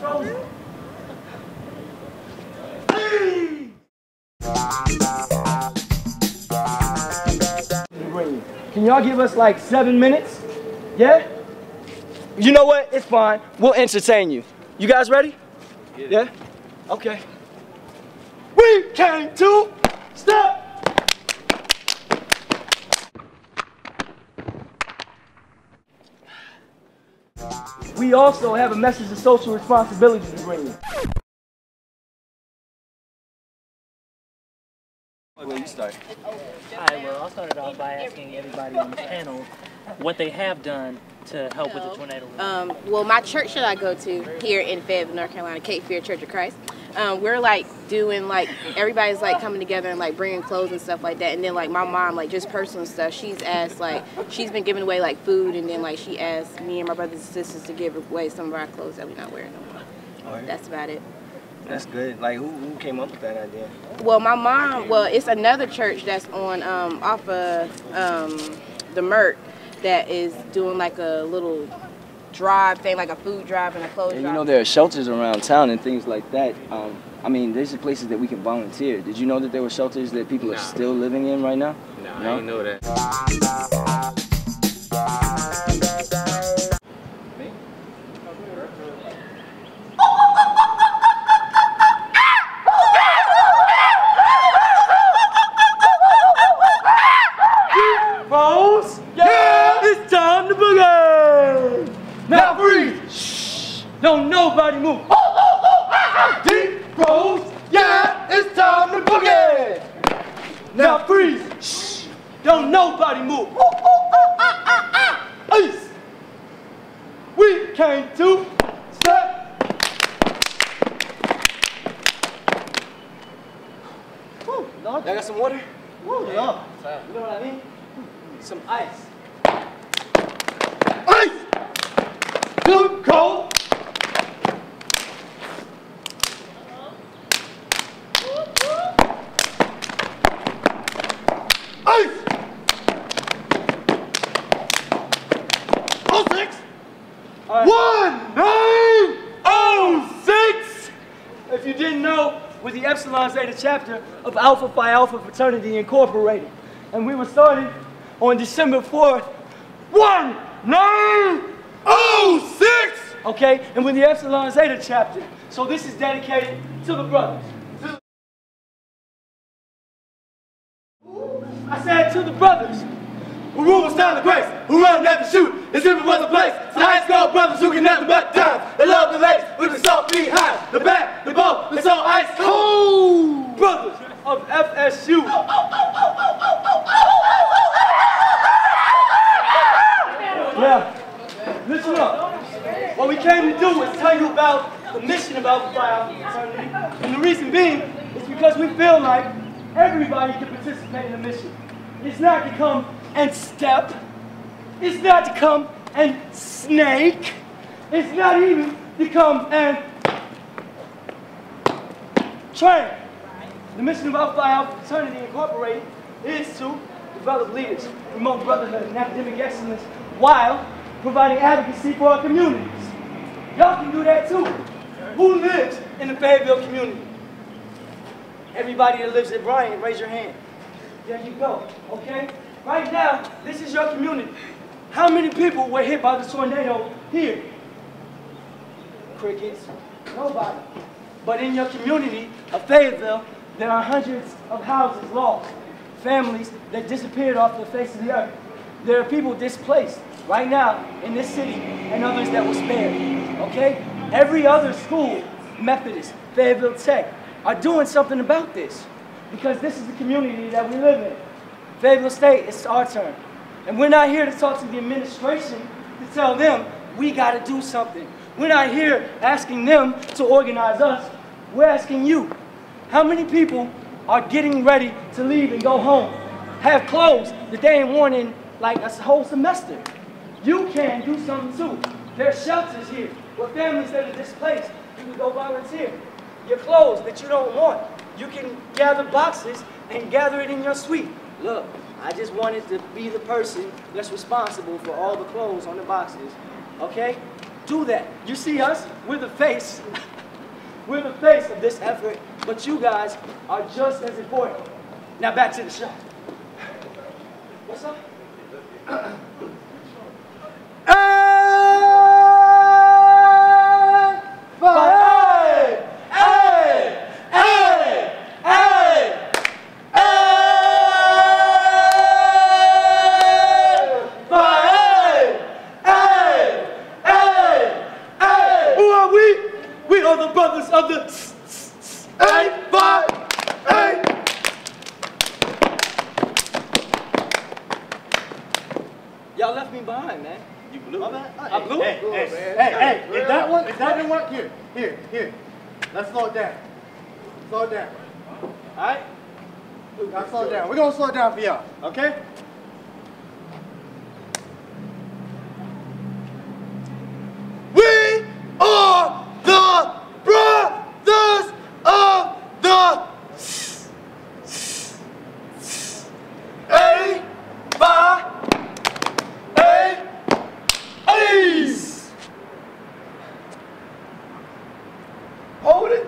Can y'all give us like seven minutes? Yeah? You know what? It's fine. We'll entertain you. You guys ready? Yeah? Okay. We came to stop. We also have a message of social responsibility to bring you. Where you start? Hi, well, I'll start it off by asking everybody on the panel what they have done to help with the tornado. Um, well, my church that I go to here in Fayetteville, North Carolina, Cape Fear Church of Christ, um, we're like doing like everybody's like coming together and like bringing clothes and stuff like that. And then like my mom, like just personal stuff, she's asked like she's been giving away like food, and then like she asked me and my brothers and sisters to give away some of our clothes that we're not wearing no more. Alright. That's about it. That's good. Like, who, who came up with that idea? Well, my mom, well, it's another church that's on um, off of um, the Mert that is doing like a little drive thing, like a food drive and a clothes And drive. you know there are shelters around town and things like that. Um, I mean, these are places that we can volunteer. Did you know that there were shelters that people are still living in right now? Nah, No? I didn't know that. Nobody move. Ah, ah. Deep Rose, yeah, it's time to boogie. Now freeze. Shh. Don't nobody move. Ah, ice. We came to step. Woo, Lord. Y'all got some water? Woo, Lord. You know what I mean? Some ice. Ice! Too cold! Ice! Oh six! One nine oh six! If you didn't we're the Epsilon Zeta chapter of Alpha Phi Alpha Fraternity Incorporated. And we were started on December 4th, 1906! Okay, and we're the Epsilon Zeta chapter. So this is dedicated to the brothers. I said to the brothers. Who rule with style of grace, who run never shoot, if it was a place. So high school brothers who can nothing but dance. They love the legs with the salt behind, the back, the boat, the so ice cold. Brothers of FSU. Yeah. Listen up. What we came to do is tell you about the mission of Alpha Phi Alpha Fraternity. And the reason being is because we feel like everybody can participate in the mission. It's not to come and step. It's not to come and snake. It's not even to come and train. The mission of Alpha Phi Alpha Fraternity Incorporated is to develop leaders, promote brotherhood and academic excellence while providing advocacy for our communities. Y'all can do that too. Who lives in the Fayetteville community? Everybody that lives at Bryant, raise your hand. There you go, okay? Right now, this is your community. How many people were hit by the tornado here? Crickets. Nobody. But in your community of Fayetteville, there are hundreds of houses lost, families that disappeared off the face of the earth. There are people displaced right now in this city and others that were spared. Okay? Every other school, Methodist, Fayetteville Tech, are doing something about this because this is the community that we live in. Fayetteville State, it's our turn. And we're not here to talk to the administration to tell them we got to do something. We're not here asking them to organize us. We're asking you. How many people are getting ready to leave and go home? Have clothes that they ain't worn in like a whole semester. You can do something too. There's shelters here where families that are displaced, you can go volunteer. Your clothes that you don't want, you can gather boxes and gather it in your suite. Look, I just wanted to be the person that's responsible for all the clothes on the boxes. Okay? do that. You see us, we're the face. we're the face of this effort, but you guys are just as important. Now back to the show. What's up? eight five eight. Y'all left me behind, man. You blew it. I blew Hey, it. hey, hey, hey, if that one, if that didn't work, here, here, here. Let's slow it down. Slow it down. All right? Now slow it down. We're gonna slow it down for y'all, okay? We are the brothers of the eight by eight A's. Hold it.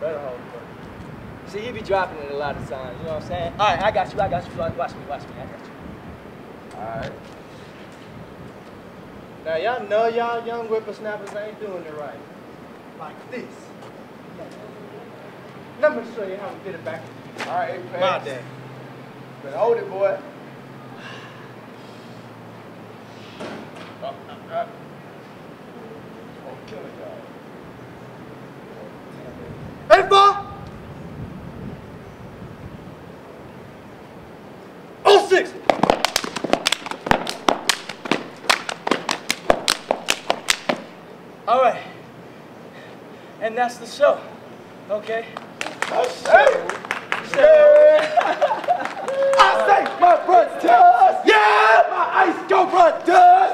Better hold it. See, you be dropping it a lot of times. You know what I'm saying? All right, I got you. I got you. Watch me. Watch me. I got you. All right. Now y'all know y'all young whippersnappers ain't doing it right. Like this. Let me show you how we did it back. All right, Apex. My day. But hold it, boy. Oh, killing y'all. Hey, four. Oh, six. All right. And that's the show. Okay? Hey! I say my brothers! Yeah! My Ice Go brothers!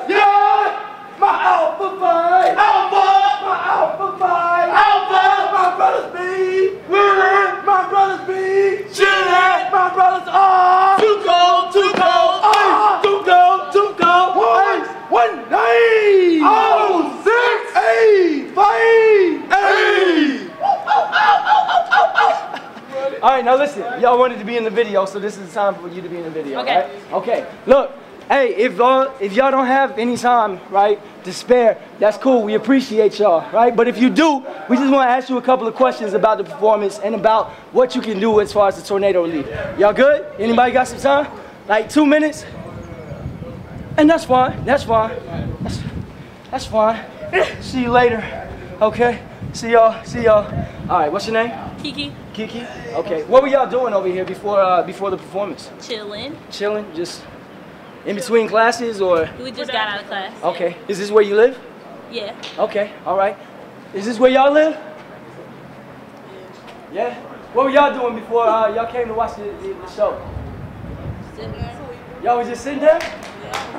Yeah! My Alpha Phi! Alpha! My Alpha Phi! Alpha! My brothers be! Willing! My brothers be! Chillin'! My brothers are! Too cold! Too cold! Ice! Too cold! Too cold! One! One nine! Oh! Six! Eight! Five! Eight! All right, now listen. Y'all wanted to be in the video, so this is the time for you to be in the video. Okay. Right? Okay. Look, hey, if y'all if y'all don't have any time, right, to spare, that's cool. We appreciate y'all, right? But if you do, we just want to ask you a couple of questions about the performance and about what you can do as far as the tornado relief. Y'all good? Anybody got some time? Like two minutes? And that's fine. That's fine. That's, that's fine. See you later. Okay. See y'all. See y'all. All right. What's your name? Kiki, Kiki? Okay. What were y'all doing over here before uh, before the performance? chilling. Chilling? Just in between classes or? We just got out of class. Okay. Is this where you live? Yeah. Okay. All right. Is this where y'all live? Yeah. What were y'all doing before uh, y'all came to watch the, the, the show? Y'all was just sitting there?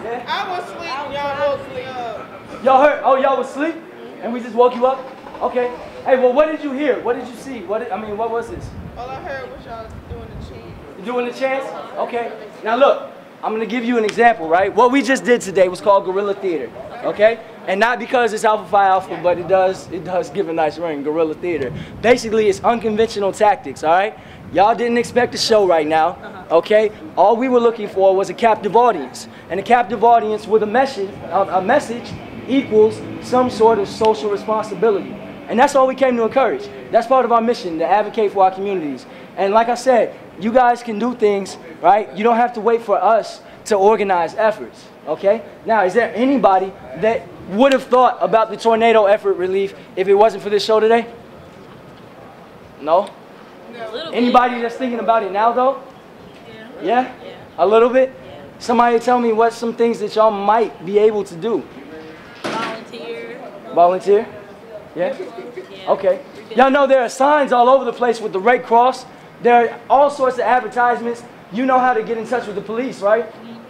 Yeah. I was asleep. Y'all woke me. Y'all heard? Oh, y'all was asleep, and we just woke you up. Okay. Hey, well, what did you hear? What did you see? What did, I mean, what was this? All I heard was y'all doing the chant. Doing the chance? Uh-huh. Okay. Now look, I'm gonna give you an example, right? What we just did today was called guerrilla theater. Okay? And not because it's Alpha Phi Alpha, but it does it does give a nice ring, guerrilla theater. Basically, it's unconventional tactics, all right? Y'all didn't expect a show right now, uh-huh. okay? All we were looking for was a captive audience. And a captive audience with a message, a message equals some sort of social responsibility. And that's all we came to encourage. That's part of our mission, to advocate for our communities. And like I said, you guys can do things, right? You don't have to wait for us to organize efforts, okay? Now, is there anybody that would have thought about the tornado effort relief if it wasn't for this show today? No? Anybody that's thinking about it now, though? Yeah? Yeah. A little bit? Yeah. Somebody tell me what some things that y'all might be able to do. Volunteer. Volunteer? Yeah? Yeah. Okay. Y'all know there are signs all over the place with the Red Cross. There are all sorts of advertisements. You know how to get in touch with the police, right?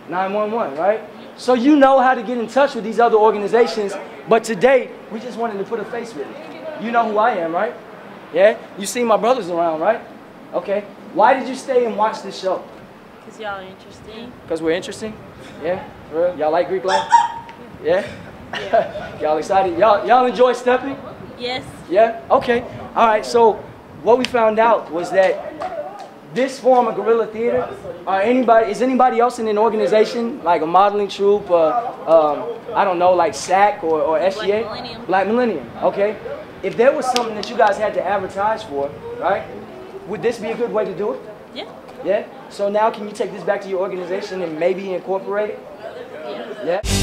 911, right? So you know how to get in touch with these other organizations. But today, we just wanted to put a face with it. You know who I am, right? Yeah? You see my brothers around, right? Okay. Why did you stay and watch this show? Cause y'all are interesting. Because we're interesting? Yeah? For real? Y'all like Greek life? Yeah? y'all excited? Y'all y'all enjoy stepping? Yes. Yeah? Okay. All right. So what we found out was that this form of guerrilla theater, are anybody is anybody else in an organization like a modeling troupe, uh, um, I don't know, like SAC or, or SGA? Millennium. Black Millennium. Okay. If there was something that you guys had to advertise for, right? Would this be a good way to do it? Yeah. Yeah. So now can you take this back to your organization and maybe incorporate it? Yeah. Yeah.